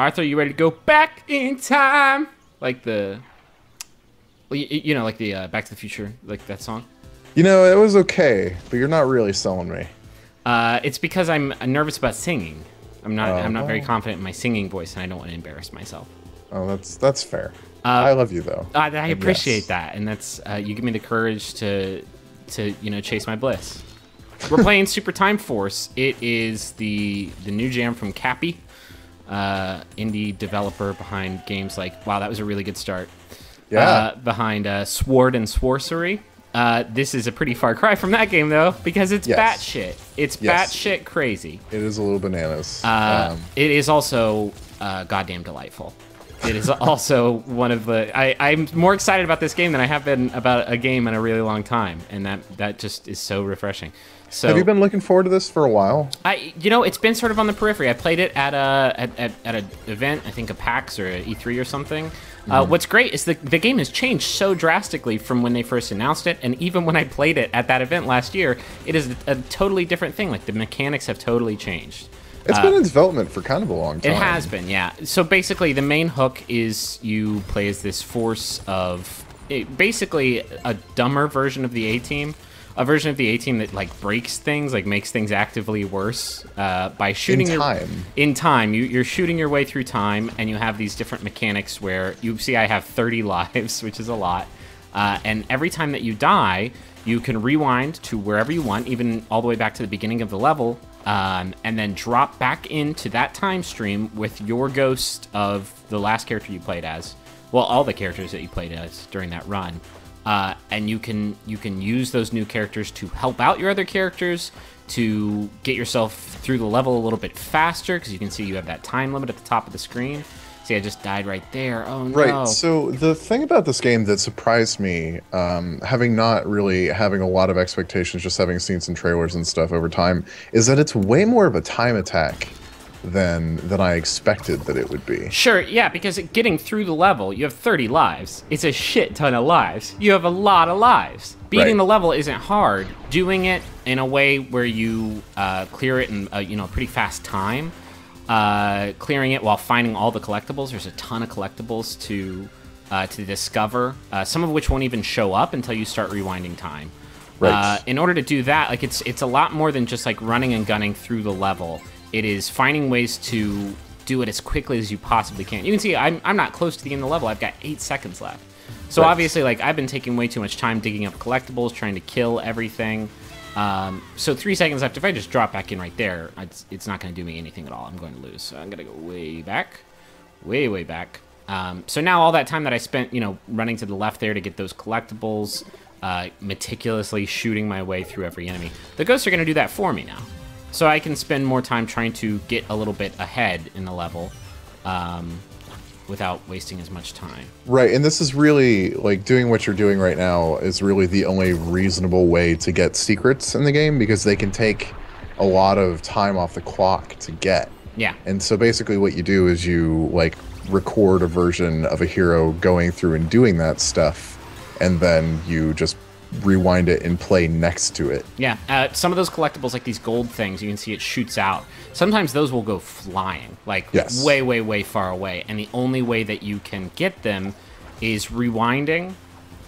Arthur, you ready to go back in time? Like the, you, know, like the uh, Back to the Future, like that song. You know, it was okay, but you're not really selling me. Uh, it's because I'm nervous about singing. I'm not. Oh. I'm not very confident in my singing voice, and I don't want to embarrass myself. Oh, that's that's fair. I love you though. Uh, I appreciate yes. that, and that's uh, you give me the courage to, to you know, chase my bliss. We're playing Super Time Force. It is the the new jam from Capy, uh, indie developer behind games like wow, that was a really good start. Yeah. Uh, behind uh, Sword and Sworcery. Uh, this is a pretty far cry from that game though, because it's Yes. batshit. It's Yes. batshit crazy. It is a little bananas. Uh, um, it is also uh, goddamn delightful. It is also one of the. I, I'm more excited about this game than I have been about a game in a really long time, and that that just is so refreshing. So have you been looking forward to this for a while? I, you know, it's been sort of on the periphery. I played it at a at, at, at an event, I think a PAX or a E3 or something. Uh, what's great is the the game has changed so drastically from when they first announced it, and even when I played it at that event last year, it is a, totally different thing. Like the mechanics have totally changed. It's been in development for kind of a long time. Uh, It has been, yeah. So basically, the main hook is you play as this force of it, basically a dumber version of the A team, a version of the A team that like breaks things, like makes things actively worse uh, by shooting your- time. in time, you, you're shooting your way through time, and you have these different mechanics where you see I have 30 lives, which is a lot. Uh, and every time that you die, you can rewind to wherever you want, even all the way back to the beginning of the level, um, and then drop back into that time stream with your ghost of the last character you played as. Well, all the characters that you played as during that run. Uh, and you can you can use those new characters to help out your other characters to get yourself through the level a little bit faster because you can see you have that time limit at the top of the screen. See, I just died right there. Oh no! Right. So the thing about this game that surprised me, um, having not really having a lot of expectations, just having seen some trailers and stuff over time, is that it's way more of a time attack than than I expected that it would be. Sure, yeah, because getting through the level, you have 30 lives. It's a shit ton of lives. You have a lot of lives. Beating Right. the level isn't hard. Doing it in a way where you uh, clear it in a, you know pretty fast time, uh, clearing it while finding all the collectibles. There's a ton of collectibles to uh, to discover. Uh, some of which won't even show up until you start rewinding time. Right. Uh, in order to do that, like it's it's a lot more than just like running and gunning through the level. It is finding ways to do it as quickly as you possibly can. You can see I'm, I'm not close to the end of the level. I've got eight seconds left. So Right. obviously, like I've been taking way too much time digging up collectibles, trying to kill everything. Um, so three seconds left. If I just drop back in right there, it's, it's not going to do me anything at all. I'm going to lose. So I'm going to go way back, way way back. Um, so now all that time that I spent, you know, running to the left there to get those collectibles, uh, meticulously shooting my way through every enemy, the ghosts are going to do that for me now. So I can spend more time trying to get a little bit ahead in the level, um, without wasting as much time. Right, and this is really like doing what you're doing right now is really the only reasonable way to get secrets in the game because they can take a lot of time off the clock to get. Yeah. And so basically what you do is you like record a version of a hero going through and doing that stuff and then you just rewind it and play next to it. Yeah, uh, some of those collectibles, like these gold things, you can see it shoots out. Sometimes those will go flying, like Yes. way, way, way far away. And the only way that you can get them is rewinding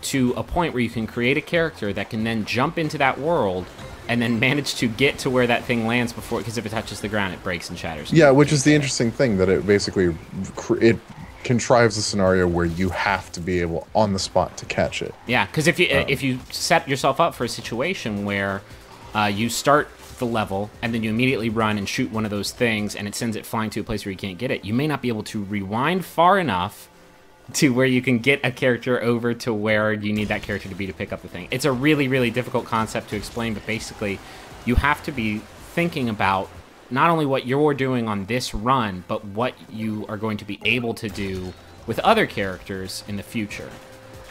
to a point where you can create a character that can then jump into that world and then manage to get to where that thing lands before, because if it touches the ground, it breaks and shatters. Yeah, which is the interesting thing that it basically it contrives a scenario where you have to be able on the spot to catch it. Yeah, because if you if you set yourself up for a situation where uh, you start the level and then you immediately run and shoot one of those things and it sends it flying to a place where you can't get it, you may not be able to rewind far enough to where you can get a character over to where you need that character to be to pick up the thing. It's a really really difficult concept to explain, but basically, you have to be thinking about not only what you're doing on this run, but what you are going to be able to do with other characters in the future.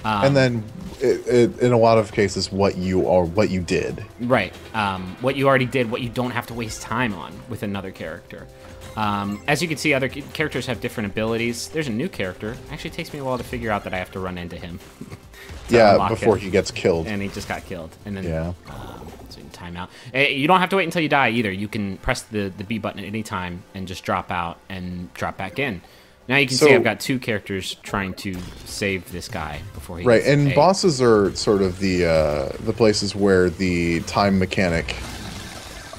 Um, and then, it, it, in a lot of cases, what you are, what you did. Right. Um, what you already did, what you don't have to waste time on with another character. Um, as you can see, other characters have different abilities. There's a new character. Actually, it takes me a while to figure out that I have to run into him. to Yeah, before him. he gets killed. and he just got killed. And then Yeah. um, so you can time out. Eh, You don't have to wait until you die either. You can press the the B button at any time and just drop out and drop back in. Now you can see I've got two characters trying to save this guy before he Right, and bosses are sort of the uh, the places where the time mechanic.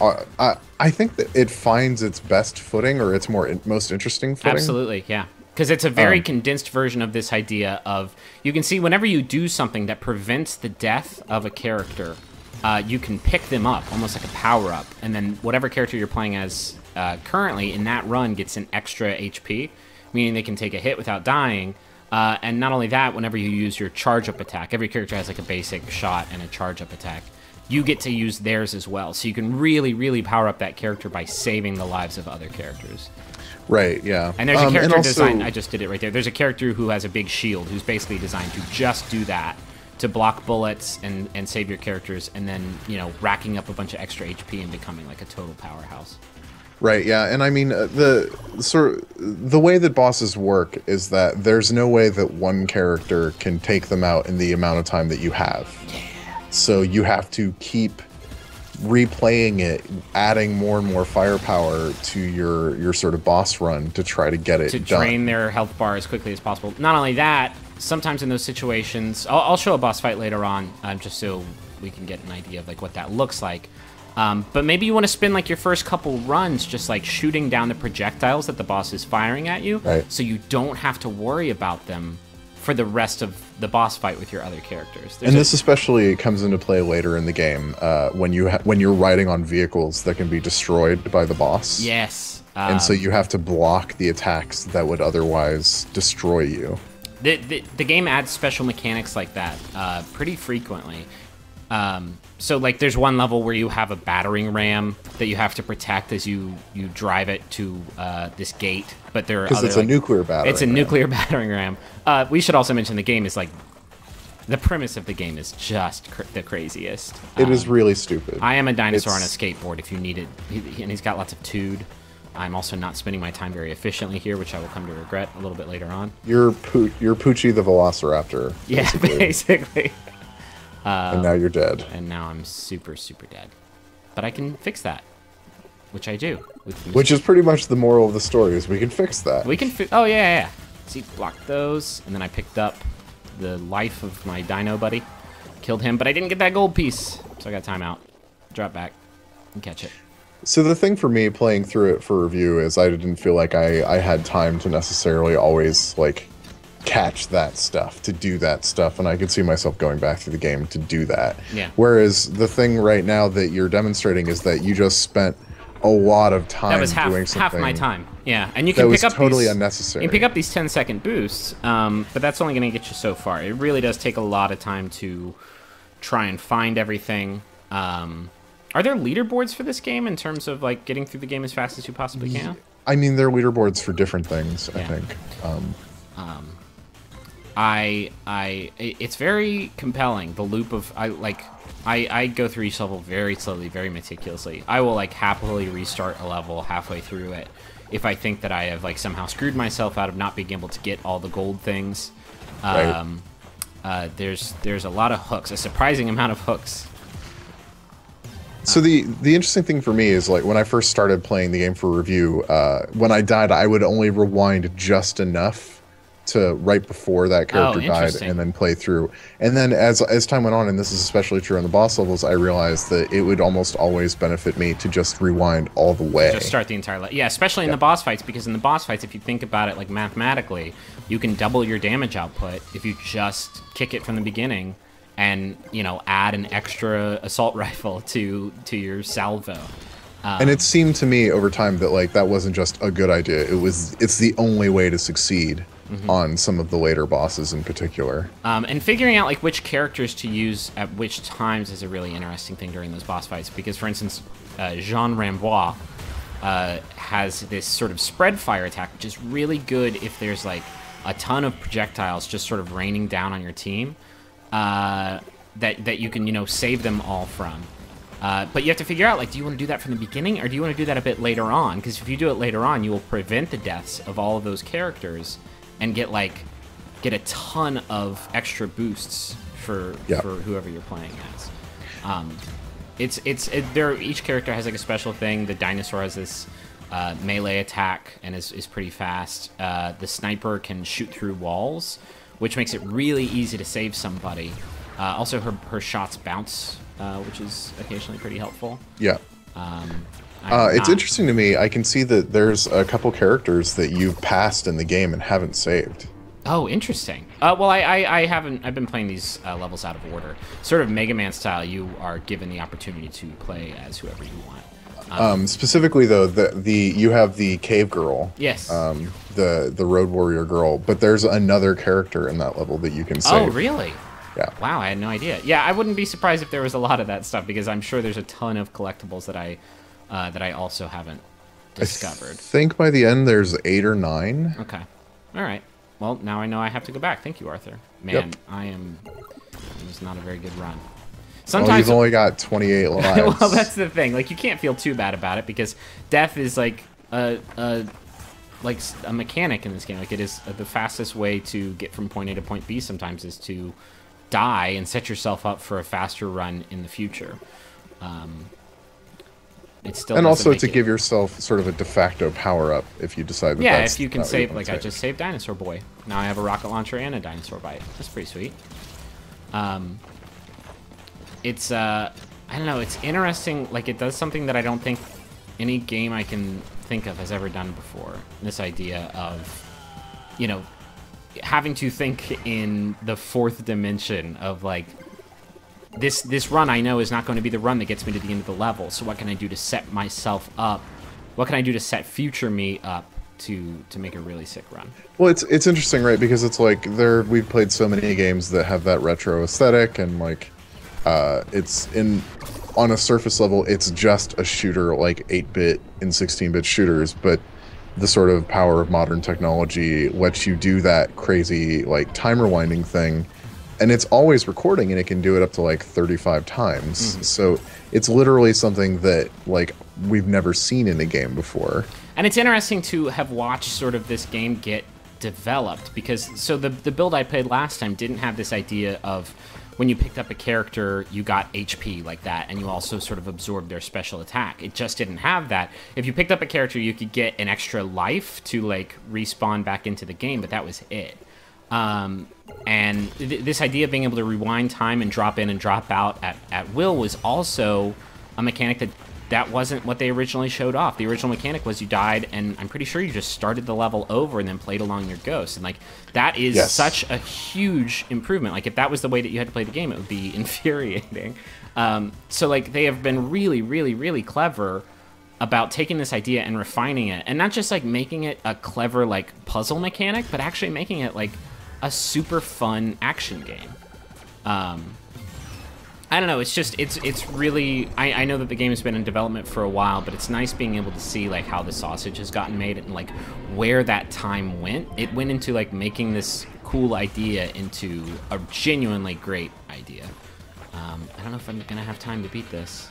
Uh, I I think that it finds its best footing or its more most interesting footing. Absolutely, yeah. Because it's a very Um, condensed version of this idea of you can see whenever you do something that prevents the death of a character, uh, you can pick them up almost like a power up, and then whatever character you're playing as uh, currently in that run gets an extra HP, meaning they can take a hit without dying. Uh, and not only that, whenever you use your charge up attack, every character has like a basic shot and a charge up attack. You get to use theirs as well, so you can really, really power up that character by saving the lives of other characters. Right. Yeah. And there's a Um, character also- design. I just did it right there. There's a character who has a big shield who's basically designed to just do that, to block bullets and and save your characters, and then you know racking up a bunch of extra HP and becoming like a total powerhouse. Right, yeah, and I mean uh, the sort the way that bosses work is that there's no way that one character can take them out in the amount of time that you have. Yeah. So you have to keep replaying it, adding more and more firepower to your your sort of boss run to try to get it to done. drain their health bar as quickly as possible. Not only that, sometimes in those situations, I'll, I'll show a boss fight later on, um, just so we can get an idea of like what that looks like. Um, but maybe you want to spend like your first couple runs just like shooting down the projectiles that the boss is firing at you, Right. so you don't have to worry about them for the rest of the boss fight with your other characters. There's and a- this especially comes into play later in the game uh, when you ha- when you're riding on vehicles that can be destroyed by the boss. yes, And so um, you have to block the attacks that would otherwise destroy you. the, the, the game adds special mechanics like that uh, pretty frequently. Um, so like there's one level where you have a battering ram that you have to protect as you you drive it to uh, this gate, but there are Because it's a nuclear battery. It's a nuclear battering ram. Uh, we should also mention the game is like the premise of the game is just cr- the craziest. It is Um, really stupid. I am a dinosaur on a skateboard if you need it, He- and he's got lots of tude. I'm also not spending my time very efficiently here, which I will come to regret a little bit later on. You're Poo- you're Poochie the Velociraptor. Yeah, basically, basically. and uh, now you're dead. And now I'm super, super dead. But I can fix that, which I do. Which is pretty much the moral of the story is we can fix that. we can. Oh yeah, yeah, yeah. See, block those, and then I picked up the life of my dino buddy, killed him, but I didn't get that gold piece, so I got timeout. Drop back and catch it. So the thing for me playing through it for review is I didn't feel like I, I had time to necessarily always like catch that stuff, to do that stuff, and I could see myself going back through the game to do that. Yeah. Whereas the thing right now that you're demonstrating is that you just spent a lot of time That was half doing half my time. Yeah, and you can pick up totally these, unnecessary. You can pick up these 10 second boosts, um, but that's only going to get you so far. It really does take a lot of time to try and find everything. Um, are there leaderboards for this game in terms of like getting through the game as fast as you possibly can? I mean, they're leaderboards for different things. I Yeah. think. Um, I I it's very compelling. The loop of I like I I go through each level very slowly, very meticulously. I will like happily restart a level halfway through it if I think that I have like somehow screwed myself out of not being able to get all the gold things. Right. Um, uh, there's there's a lot of hooks, a surprising amount of hooks. So the the interesting thing for me is like when I first started playing the game for review, uh, when I died, I would only rewind just enough to right before that oh, character died, and then play through. And then as as time went on, and this is especially true on the boss levels, I realized that it would almost always benefit me to just rewind all the way. Just start the entire level. Yeah, especially in the boss fights, because in the boss fights, if you think about it like mathematically, you can double your damage output if you just kick it from the beginning and, you know, add an extra assault rifle to to your salvo. and it um, seemed to me over time that like that wasn't just a good idea. It was it's the only way to succeed Mm-hmm. on some of the later bosses in particular. Um, and figuring out like which characters to use at which times is a really interesting thing during those boss fights. Because, for instance, uh, Jean Rambois uh, has this sort of spread fire attack, which is really good if there's like a ton of projectiles just sort of raining down on your team uh, that that you can you know save them all from. Uh, but you have to figure out like, do you want to do that from the beginning or do you want to do that a bit later on? Because if you do it later on, you will prevent the deaths of all of those characters and get like get a ton of extra boosts for Yeah. for whoever you're playing as. Um, it's it's it, there. Each character has like a special thing. The dinosaur has this uh, melee attack and is is pretty fast. Uh, the sniper can shoot through walls, which makes it really easy to save somebody. Uh, also, her her shots bounce, uh, which is occasionally pretty helpful. Yeah. Um, Uh, it's interesting to me. I can see that there's a couple characters that you've passed in the game and haven't saved. Oh, interesting. Uh, well, I, I, I haven't. I've been playing these uh, levels out of order, sort of Mega Man style. You are given the opportunity to play as whoever you want. Um, specifically, though, the the you have the cave girl. Yes. Um, the the road warrior girl, but there's another character in that level that you can save. Oh, really? Yeah. Wow, I had no idea. Yeah, I wouldn't be surprised if there was a lot of that stuff because I'm sure there's a ton of collectibles that I uh, that I also haven't discovered. I think by the end there's eight or nine. Okay. All right. Well, now I know I have to go back. Thank you, Arthur. Man, Yep. I am. It was not a very good run. Well, Sometimes. you've only got 28 lives. well, that's the thing. Like, you can't feel too bad about it because death is like a, a like a mechanic in this game. Like, it is the fastest way to get from point A to point B. Sometimes is to die and set yourself up for a faster run in the future. Um, it still and also to it- give yourself sort of a de facto power up if you decide that yeah, if you can save, wanna like I just saved Dinosaur Boy. Now I have a rocket launcher and a dinosaur bite. That's pretty sweet. Um, it's uh, I don't know. It's interesting. Like it does something that I don't think any game I can think of has ever done before. This idea of, you know, having to think in the fourth dimension of like this this run I know is not going to be the run that gets me to the end of the level. So what can I do to set myself up? What can I do to set future me up to to make a really sick run? Well, it's it's interesting, right? Because it's like there we've played so many games that have that retro aesthetic, and like uh, it's in on a surface level, it's just a shooter like 8-bit and 16-bit shooters, but the sort of power of modern technology lets you do that crazy like time rewinding thing and it's always recording and it can do it up to like 35 times mm-hmm. so it's literally something that like we've never seen in a game before And it's interesting to have watched sort of this game get developed because so the the build I played last time didn't have this idea of when you picked up a character you got HP like that and you also sort of absorbed their special attack. It just didn't have that. If you picked up a character you could get an extra life to like respawn back into the game, but that was it. Um, and th- this idea of being able to rewind time and drop in and drop out at, at will was also a mechanic that that wasn't what they originally showed off. The original mechanic was you died, and I'm pretty sure you just started the level over and then played along your ghost. And like that is Yes. such a huge improvement. Like if that was the way that you had to play the game, it would be infuriating. Um, so like they have been really, really, really clever about taking this idea and refining it, and not just like making it a clever like puzzle mechanic, but actually making it like a super fun action game. Um, I don't know. It's just it's it's really. I, I know that the game has been in development for a while, but it's nice being able to see like how the sausage has gotten made and like where that time went. It went into like making this cool idea into a genuinely great idea. Um, I don't know if I'm gonna have time to beat this.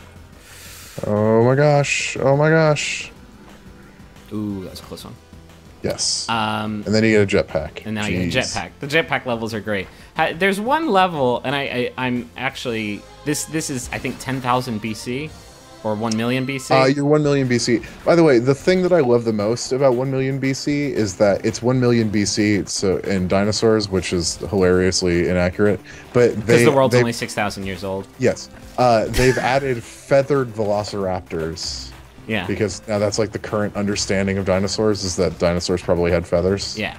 oh my gosh oh my gosh Ooh, that was a close one. Yes Um, and then you get a jetpack and now you get a jetpack. The jetpack levels are great. There's one level, and I, I I'm actually this this is I think 10,000 BC or 1 million BC. Uh, you're 1 million BC. By the way, the thing that I love the most about 1 million BC is that it's 1 million BC so in dinosaurs, which is hilariously inaccurate. But because they, the world's they- only 6,000 years old. yes, uh, they've added feathered velociraptors Yeah. because now that's like the current understanding of dinosaurs is that dinosaurs probably had feathers. yeah.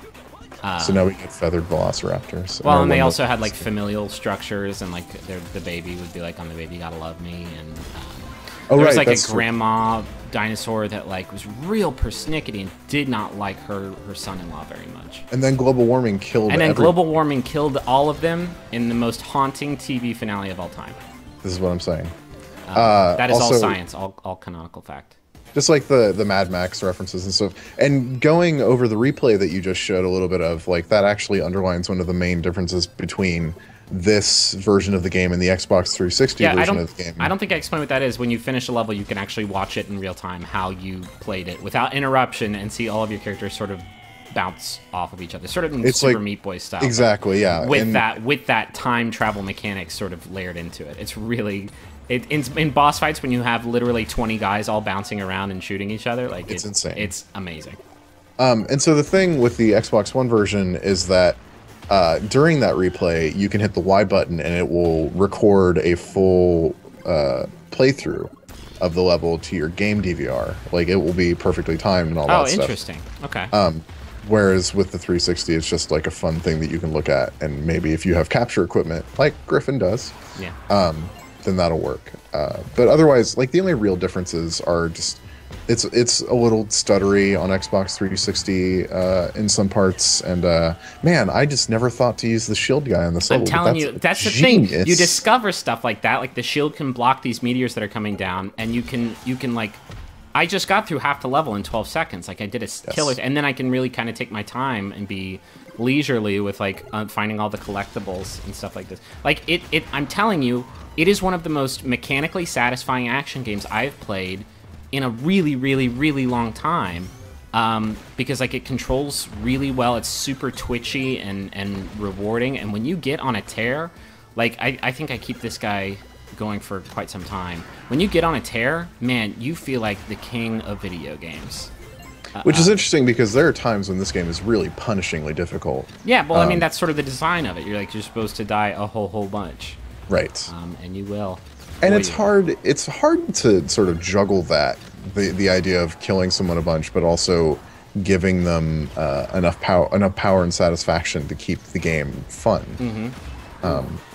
Uh, So now we get feathered velociraptors. well, and they also had like familial structures, and like their, the baby would be like, "On the baby, you gotta love me," and um, Oh, there was right, like a that's true. grandma dinosaur that like was real persnickety and did not like her her son-in-law very much. And then global warming killed. And then every- global warming killed all of them in the most haunting TV finale of all time. This is what I'm saying. Uh, Uh, that is all science, all, all canonical fact. Just like the the Mad Max references and stuff. And going over the replay that you just showed a little bit of, like that actually underlines one of the main differences between this version of the game and the Xbox 360 Yeah, version of the game. I don't think I explained what that is. When you finish a level, you can actually watch it in real time how you played it without interruption and see all of your characters sort of bounce off of each other, sort of in It's Super like- Meat Boy style. exactly, yeah. with and that with that time travel mechanic sort of layered into it. It's really it, in, in boss fights when you have literally 20 guys all bouncing around and shooting each other like It's it- insane. It's amazing. Um, and so the thing with the Xbox One version is that uh, during that replay, you can hit the Y button and it will record a full uh, playthrough of the level to your game DVR. Like it will be perfectly timed and all Oh, that stuff. Oh, interesting. Okay. Um, whereas with the 360, it's just like a fun thing that you can look at, and maybe if you have capture equipment, like Griffin does, yeah. um, then that'll work. Uh, but otherwise, like the only real differences are just it's it's a little stuttery on Xbox 360 uh, in some parts, and uh, man, I just never thought to use the shield guy on this I'm level. but telling that's you, that's the thing. You discover stuff like that, like the shield can block these meteors that are coming down, and you can you can like. I just got through half the level in 12 seconds. Like I did a s- killer, and then I can really kind of take my time and be leisurely with like uh, finding all the collectibles and stuff like this. Like it, it. I'm telling you, it is one of the most mechanically satisfying action games I've played in a really, really, really long time. Um, because like it controls really well. It's super twitchy and and rewarding. And when you get on a tear, like I, I think I keep this guy going for quite some time. When you get on a tear, man, you feel like the king of video games. which is interesting because there are times when this game is really punishingly difficult. Yeah, well, I mean Um, that's sort of the design of it. You're like you're supposed to die a whole whole bunch, Right. um, and you will. and Boy, it's hard it's hard to sort of juggle that the the idea of killing someone a bunch but also giving them uh, enough power enough power and satisfaction to keep the game fun Mm-hmm.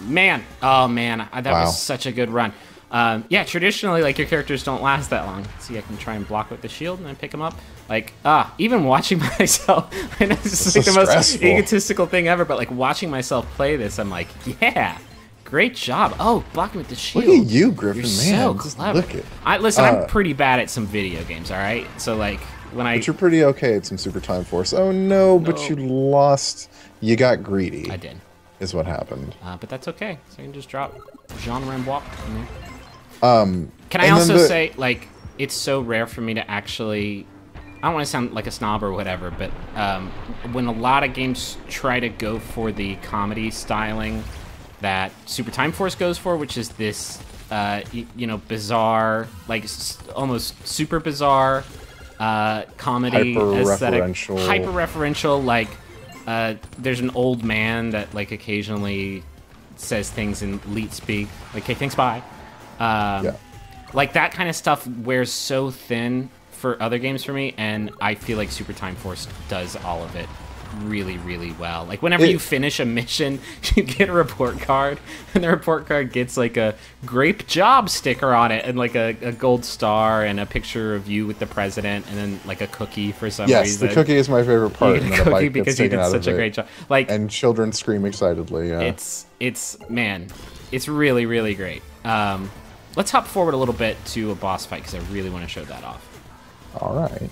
Man, oh man, that Wow. was such a good run. Um, yeah, traditionally, like your characters don't last that long. See, I can try and block with the shield and then pick them up. Like, ah, even watching myself, I know this is like the is most stressful. egotistical thing ever, but like watching myself play this, I'm like, yeah, great job. Oh, blocking with the shield. look at you griffin You're man so clever. look it I listen. Uh, I'm pretty bad at some video games. All right, so like when I but you're pretty okay at some super time force oh no, but you lost you got greedy I did, is what happened uh, but that's okay. So I can just drop Jean Rambois in there. um Can I also the- say, like, it's so rare for me to actually. I don't want to sound like a snob or whatever, but um, when a lot of games try to go for the comedy styling that Super Time Force goes for, which is this, uh, y- you know, bizarre, like s- almost super bizarre uh, comedy aesthetic, Hyper-referential. hyper-referential. Like, uh, there's an old man that like occasionally says things in leet speak, like, "Hey, thanks, bye." Um, Yeah. Like that kind of stuff wears so thin for other games for me, and I feel like Super Time Force does all of it really, really well. Like whenever It- you finish a mission, you get a report card, and the report card gets like a "Grape Job" sticker on it, and like a, a gold star, and a picture of you with the president, and then like a cookie for some yes reason. the cookie is my favorite You part get and a cookie because you did such a great job. Like and children scream excitedly yeah it's it's man, it's really really great. Um, let's hop forward a little bit to a boss fight because I really want to show that off. all right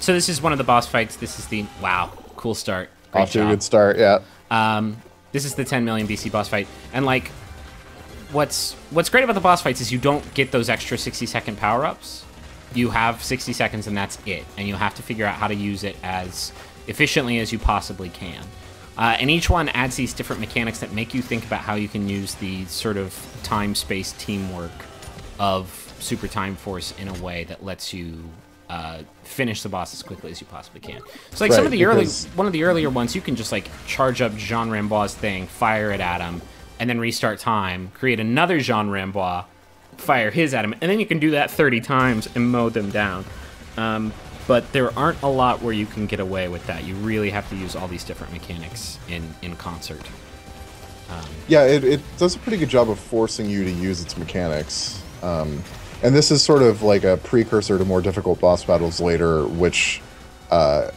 So this is one of the boss fights. This is the wow, cool start. Great off to a good start yeah Um, this is the 10 million BC boss fight, and like, what's what's great about the boss fights is you don't get those extra 60 second power ups. You have 60 seconds, and that's it. And you have to figure out how to use it as efficiently as you possibly can. Uh, and each one adds these different mechanics that make you think about how you can use the sort of time space teamwork of Super Time Force in a way that lets you uh, finish the boss as quickly as you possibly can. So like some of the early one of the earlier ones, you can just like charge up Jean Rambois' thing, fire it at him, and then restart time, create another Jean Rambois, fire his at him, and then you can do that 30 times and mow them down. Um, but there aren't a lot where you can get away with that. You really have to use all these different mechanics in, in concert. Yeah, it, it does a pretty good job of forcing you to use its mechanics. Um, and this is sort of like a precursor to more difficult boss battles later, which uh,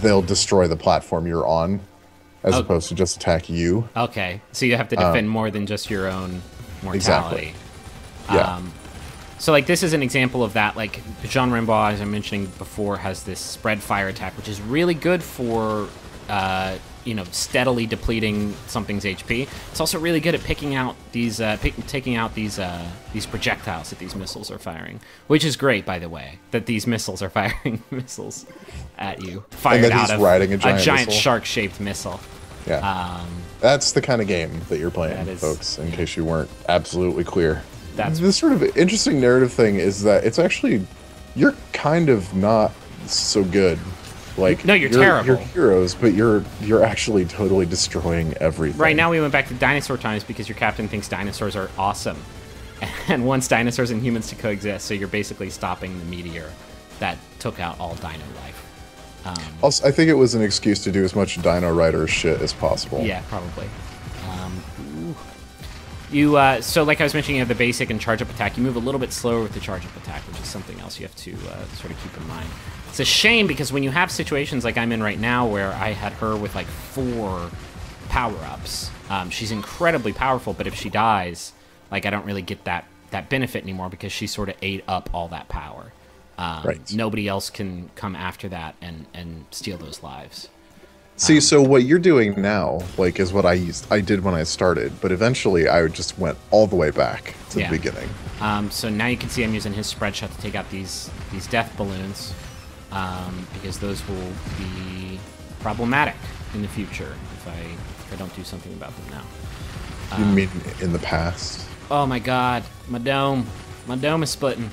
they'll destroy the platform you're on, as Oh. opposed to just attack you. Okay, so you have to defend more than just your own mortality. Um, exactly. Yeah. Um, So like this is an example of that. Like Jean Rambois, as I mentioned before, has this spread fire attack, which is really good for uh, you know steadily depleting something's HP. It's also really good at picking out these uh, pick, taking out these uh, these projectiles that these missiles are firing, which is great by the way. That these missiles are firing missiles at you, fired out of riding a giant missile. shark-shaped missile. Yeah. Um, That's the kind of game that you're playing, That is- folks, in case you weren't absolutely clear. That's- this sort of interesting narrative thing is that it's actually you're kind of not so good. Like No, you're You're terrible. heroes, but you're you're actually totally destroying everything. Right now, we went back to dinosaur times because your captain thinks dinosaurs are awesome and wants dinosaurs and humans to coexist. So you're basically stopping the meteor that took out all dino life. Um, Also, I think it was an excuse to do as much Dino Rider shit as possible. yeah, probably. Um, you uh, so like I was mentioning, you have the basic and charge up attack. You move a little bit slower with the charge up attack, which is something else you have to uh, sort of keep in mind. It's a shame because when you have situations like I'm in right now, where I had her with like four power ups, um, she's incredibly powerful. But if she dies, like I don't really get that that benefit anymore because she sort of ate up all that power. Um, Right. Nobody else can come after that and and steal those lives. See, so what you're doing now, like, is what I used, I did when I started, but eventually I just went all the way back to Yeah. the beginning. Um, so now you can see I'm using his spread shot to take out these these death balloons um, because those will be problematic in the future if I if I don't do something about them now. You Um, mean in the past? Oh my god, my dome, my dome is splitting.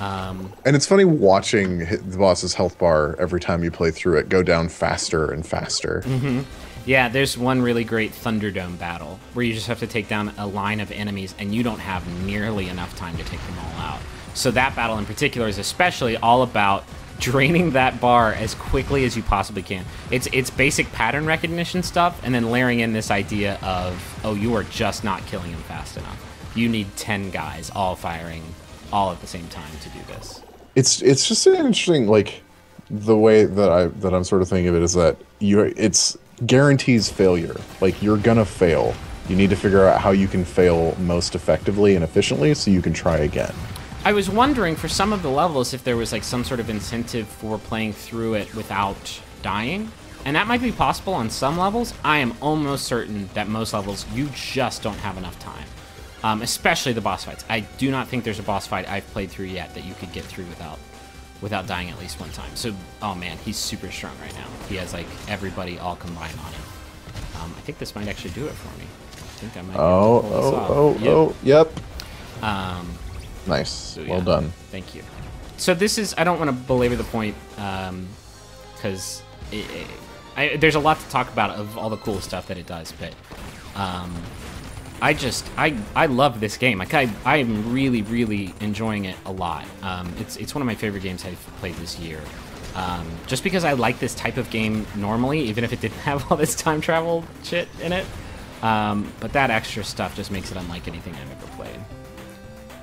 Um, And it's funny watching the boss's health bar every time you play through it go down faster and faster. Mm-hmm. yeah, there's one really great Thunderdome battle where you just have to take down a line of enemies and you don't have nearly enough time to take them all out. So that battle in particular is especially all about draining that bar as quickly as you possibly can. It's it's basic pattern recognition stuff and then layering in this idea of oh you are just not killing him fast enough. You need 10 guys all firing all at the same time to do this. It's it's just an interesting like the way that I that I'm sort of thinking of it is that you it's guarantees failure. Like you're gonna fail. You need to figure out how you can fail most effectively and efficiently so you can try again. I was wondering for some of the levels if there was like some sort of incentive for playing through it without dying. And that might be possible on some levels. I am almost certain that most levels you just don't have enough time. Um, especially the boss fights. I do not think there's a boss fight I've played through yet that you could get through without without dying at least one time. So, oh man, he's super strong right now. He has like everybody all combined on him. Um, I think this might actually do it for me. I think I might. Oh, to pull this oh, oh, Yep. oh, yep. Um, Nice. so, Well done. Thank you. So this is I don't want to belabor the point because it, there's a lot to talk about of all the cool stuff that it does, but um, I just I I love this game. Like I I'm really really enjoying it a lot. Um, it's it's one of my favorite games I've played this year. Um, just because I like this type of game normally, even if it didn't have all this time travel shit in it. Um, but that extra stuff just makes it unlike anything I've ever played.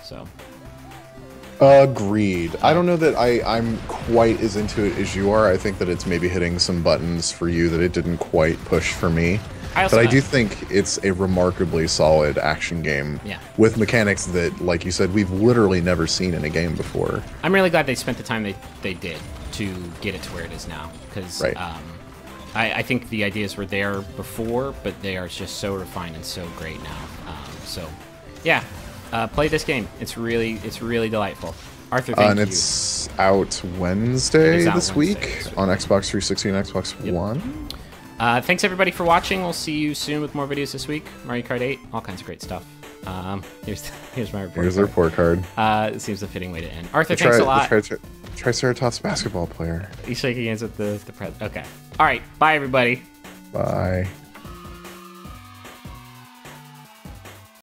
So Agreed. I don't know that I, I'm quite as into it as you are. I think that it's maybe hitting some buttons for you that it didn't quite push for me. I But I do think it's a remarkably solid action game Yeah. with mechanics that, like you said, we've literally never seen in a game before. I'm really glad they spent the time they, they did to get it to where it is now. Because Right. um, I, I think the ideas were there before, but they are just so refined and so great now. Um, so, yeah, uh, play this game. It's really it's really delightful. Arthur, Uh, and you. it's out Wednesday out this Wednesday week on Xbox 360 and Xbox Yep. One. Uh, thanks everybody for watching. We'll see you soon with more videos this week. Mario Kart 8, all kinds of great stuff. Um, here's here's my report. Here's the report card. Uh, it seems a fitting way to end. Arthur, The thanks a lot. Triceratops basketball player. You shaking hands with the the pres. Okay. All right. Bye, everybody. Bye.